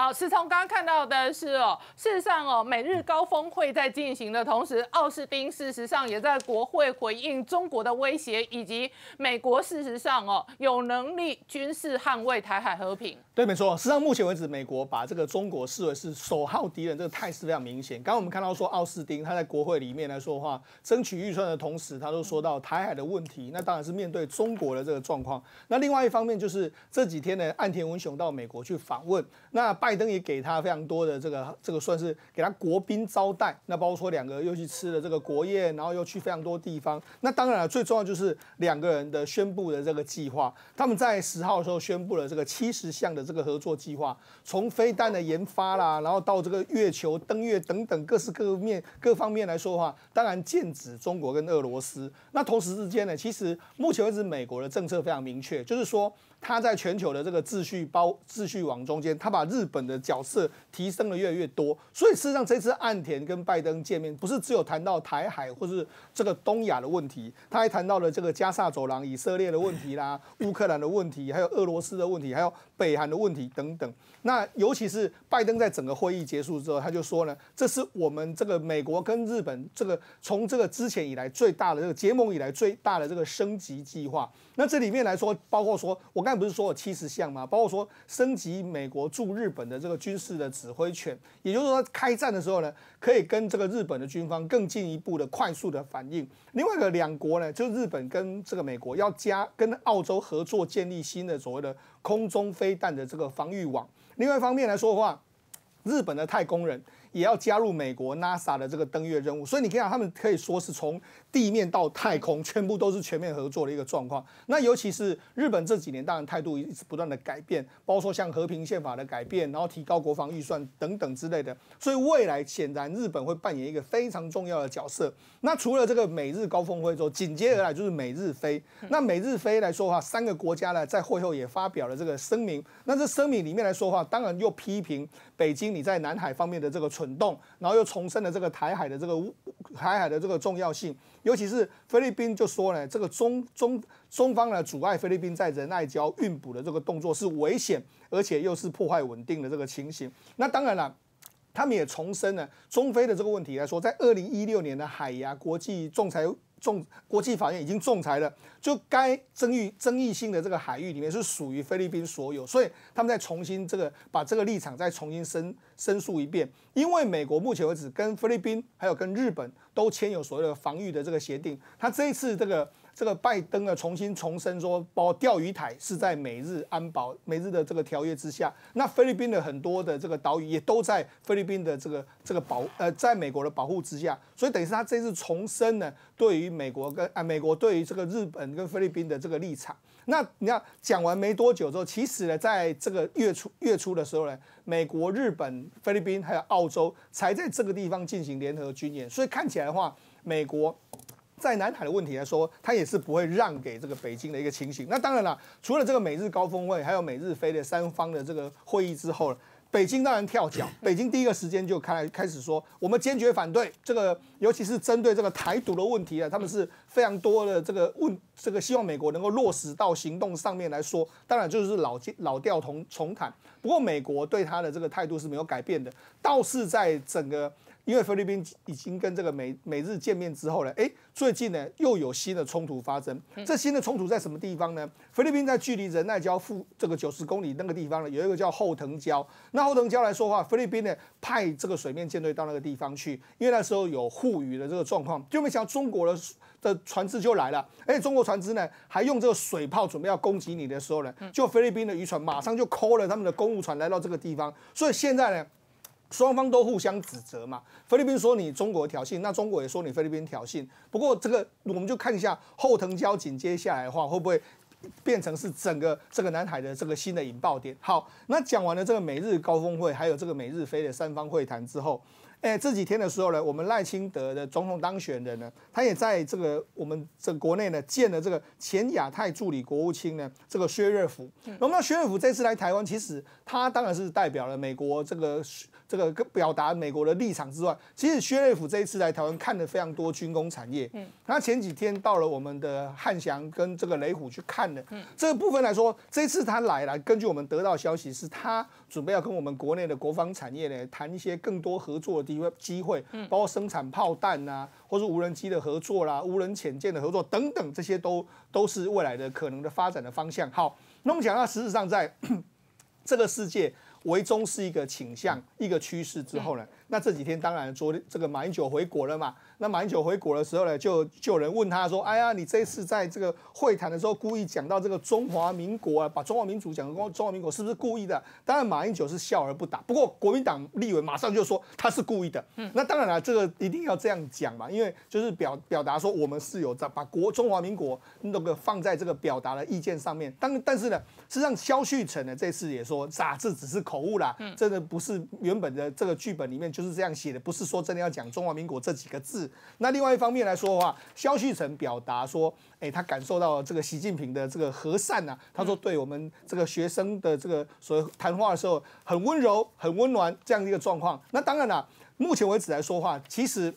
好，是从刚刚看到的是哦，事实上哦，美日高峰会在进行的同时，奥斯汀事实上也在国会回应中国的威胁，以及美国事实上哦有能力军事捍卫台海和平。对，没错。实际上，目前为止，美国把这个中国视为是首号敌人，这个态势非常明显。刚刚我们看到说，奥斯汀他在国会里面来说的话，争取预算的同时，他都说到台海的问题，那当然是面对中国的这个状况。那另外一方面就是这几天呢，岸田文雄到美国去访问，那拜拜登也给他非常多的这个这个算是给他国宾招待，那包括说两个又去吃了这个国宴，然后又去非常多地方。那当然了，最重要就是两个人的宣布的这个计划，他们在十号的时候宣布了这个七十项的这个合作计划，从飞弹的研发啦，然后到这个月球登月等等各式各面各方面来说的话，当然剑指中国跟俄罗斯。那同时之间呢，其实目前为止美国的政策非常明确，就是说。他在全球的这个秩序包秩序网中间，他把日本的角色提升了越来越多。所以事实上，这次岸田跟拜登见面，不是只有谈到台海或是这个东亚的问题，他还谈到了这个加沙走廊、以色列的问题啦、乌克兰的问题，还有俄罗斯的问题，还有北韩的问题等等。那尤其是拜登在整个会议结束之后，他就说呢，这是我们这个美国跟日本这个从这个之前以来最大的这个结盟以来最大的这个升级计划。那这里面来说，包括说我刚。刚不是说有七十项吗？包括说升级美国驻日本的这个军事的指挥权，也就是说开战的时候呢，可以跟这个日本的军方更进一步的快速的反应。另外一个两国呢，就是日本跟这个美国要加跟澳洲合作建立新的所谓的空中飞弹的这个防御网。另外一方面来说的话，日本的太空人。也要加入美国 NASA 的这个登月任务，所以你可以看，他们可以说是从地面到太空，全部都是全面合作的一个状况。那尤其是日本这几年，当然态度一直不断的改变，包括说像和平宪法的改变，然后提高国防预算等等之类的。所以未来显然日本会扮演一个非常重要的角色。那除了这个美日高峰会之后，紧接而来就是美日飞。那美日飞来说的话，三个国家呢在会后也发表了这个声明。那这声明里面来说的话，当然又批评北京你在南海方面的这个。蠢动，然后又重申了这个台海的这个台海的这个重要性，尤其是菲律宾就说呢，这个中中中方呢阻碍菲律宾在仁爱礁运补的这个动作是危险，而且又是破坏稳定的这个情形。那当然了，他们也重申了中非的这个问题来说，在二零一六年的海牙国际仲裁。仲国际法院已经仲裁了，就该争议争议性的这个海域里面是属于菲律宾所有，所以他们再重新这个把这个立场再重新申申诉一遍。因为美国目前为止跟菲律宾还有跟日本都签有所谓的防御的这个协定，他这一次这个。这个拜登呢重新重申说，包括钓鱼台是在美日安保、美日的这个条约之下。那菲律宾的很多的这个岛屿也都在菲律宾的这个这个保呃，在美国的保护之下。所以等于是他这次重申呢，对于美国跟啊美国对于这个日本跟菲律宾的这个立场。那你看讲完没多久之后，其实呢，在这个月初月初的时候呢，美国、日本、菲律宾还有澳洲才在这个地方进行联合军演。所以看起来的话，美国。在南海的问题来说，他也是不会让给这个北京的一个情形。那当然了，除了这个美日高峰会，还有美日菲的三方的这个会议之后，北京当然跳脚。北京第一个时间就开开始说，我们坚决反对这个，尤其是针对这个台独的问题啊，他们是非常多的这个问，这个希望美国能够落实到行动上面来说。当然就是老老调重重谈。不过美国对他的这个态度是没有改变的，倒是在整个。因为菲律宾已经跟这个美美日见面之后呢，哎，最近呢又有新的冲突发生。这新的冲突在什么地方呢？菲律宾在距离仁爱礁附这个九十公里那个地方呢，有一个叫后藤礁。那后藤礁来说话，菲律宾呢派这个水面舰队到那个地方去，因为那时候有护渔的这个状况，就没想到中国的的船只就来了。而且中国船只呢还用这个水炮准备要攻击你的时候呢，就菲律宾的渔船马上就扣了他们的公务船来到这个地方。所以现在呢。双方都互相指责嘛，菲律宾说你中国挑衅，那中国也说你菲律宾挑衅。不过这个我们就看一下后藤交警接下来的话，会不会变成是整个这个南海的这个新的引爆点？好，那讲完了这个美日高峰会，还有这个美日菲的三方会谈之后。哎，这几天的时候呢，我们赖清德的总统当选人呢，他也在这个我们这国内呢见了这个前亚太助理国务卿呢，这个薛瑞福。那么薛瑞福这次来台湾，其实他当然是代表了美国这个这个表达美国的立场之外，其实薛瑞福这一次来台湾看了非常多军工产业。嗯，他前几天到了我们的汉翔跟这个雷虎去看了。嗯，这个部分来说，这次他来了，根据我们得到消息，是他准备要跟我们国内的国防产业呢谈一些更多合作的机会机会，包括生产炮弹啊，或是无人机的合作啦、无人潜舰的合作等等，这些都都是未来的可能的发展的方向。好，那我们讲到实质上在 这个世界。为中是一个倾向，一个趋势之后呢，那这几天当然昨天这个马英九回国了嘛。那马英九回国的时候呢，就就有人问他说：“哎呀，你这次在这个会谈的时候故意讲到这个中华民国啊，把中华民族讲成中华民国，是不是故意的？”当然，马英九是笑而不答。不过国民党立委马上就说他是故意的。嗯，那当然了，这个一定要这样讲嘛，因为就是表表达说我们是有在把国中华民国那个放在这个表达的意见上面。当但是呢，实际上萧旭成呢这次也说，啊，这只是口误啦，真的不是原本的这个剧本里面就是这样写的，不是说真的要讲中华民国这几个字。那另外一方面来说的话，萧旭成表达说，哎，他感受到这个习近平的这个和善呐，他说对我们这个学生的这个所谓谈话的时候很温柔、很温暖这样的一个状况。那当然了，目前为止来说话，其实。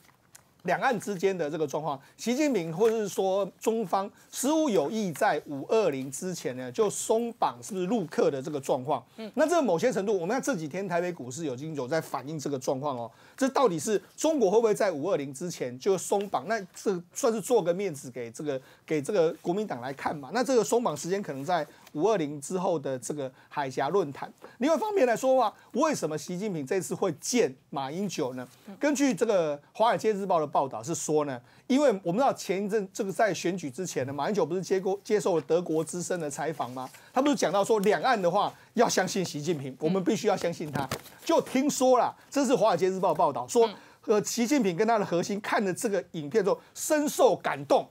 两岸之间的这个状况，习近平或者是说中方似乎有意在五二零之前呢，就松绑是不是陆客的这个状况？嗯，那这个某些程度，我们看这几天台北股市有经有在反映这个状况哦。这到底是中国会不会在五二零之前就松绑？那这算是做个面子给这个给这个国民党来看嘛？那这个松绑时间可能在。五二零之后的这个海峡论坛，另外一方面来说的话，为什么习近平这次会见马英九呢？根据这个《华尔街日报》的报道是说呢，因为我们知道前一阵这个在选举之前呢，马英九不是接过接受了德国之声的采访吗？他不是讲到说两岸的话要相信习近平，我们必须要相信他。就听说了，这是《华尔街日报》报道说，和，习近平跟他的核心看了这个影片之后深受感动。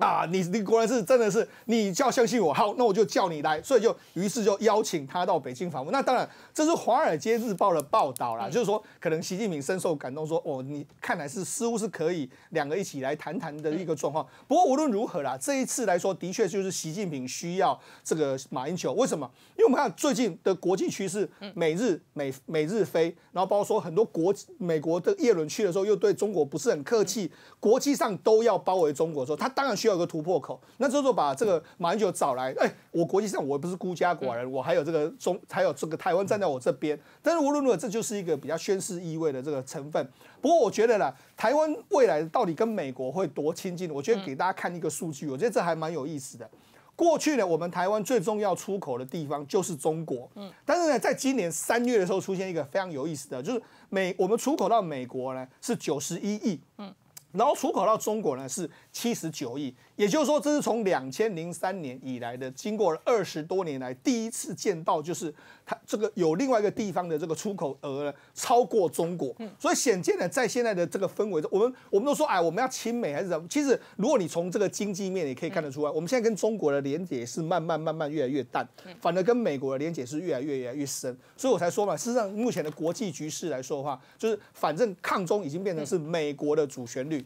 啊，你你果然是真的是，你就要相信我。好，那我就叫你来，所以就于是就邀请他到北京访问。那当然，这是《华尔街日报》的报道啦，就是说可能习近平深受感动，说哦，你看来是似乎是可以两个一起来谈谈的一个状况。不过无论如何啦，这一次来说，的确就是习近平需要这个马英九。为什么？因为我们看最近的国际趋势，美日美美日飞，然后包括说很多国美国的叶伦去的时候，又对中国不是很客气，国际上都要包围中国的时候，他当然需要。有个突破口，那之后把这个马英九找来，哎，我国际上我不是孤家寡人，我还有这个中，还有这个台湾站在我这边。但是无论如何，这就是一个比较宣示意味的这个成分。不过我觉得呢，台湾未来到底跟美国会多亲近？我觉得给大家看一个数据，我觉得这还蛮有意思的。过去呢，我们台湾最重要出口的地方就是中国，嗯，但是呢，在今年三月的时候，出现一个非常有意思的，就是美我们出口到美国呢是九十一亿，嗯。然后出口到中国呢是七十九亿，也就是说这是从两千零三年以来的，经过了二十多年来第一次见到，就是它这个有另外一个地方的这个出口额呢超过中国。所以显见呢，在现在的这个氛围中，我们我们都说哎，我们要亲美还是什么？其实如果你从这个经济面也可以看得出来，我们现在跟中国的连结是慢慢慢慢越来越淡，反而跟美国的连结是越来越越来越深。所以我才说嘛，事实上目前的国际局势来说的话，就是反正抗中已经变成是美国的主旋律。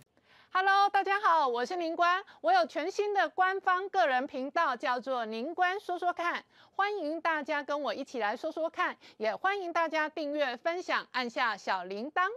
Hello，大家好，我是宁官，我有全新的官方个人频道，叫做宁官说说看，欢迎大家跟我一起来说说看，也欢迎大家订阅、分享，按下小铃铛。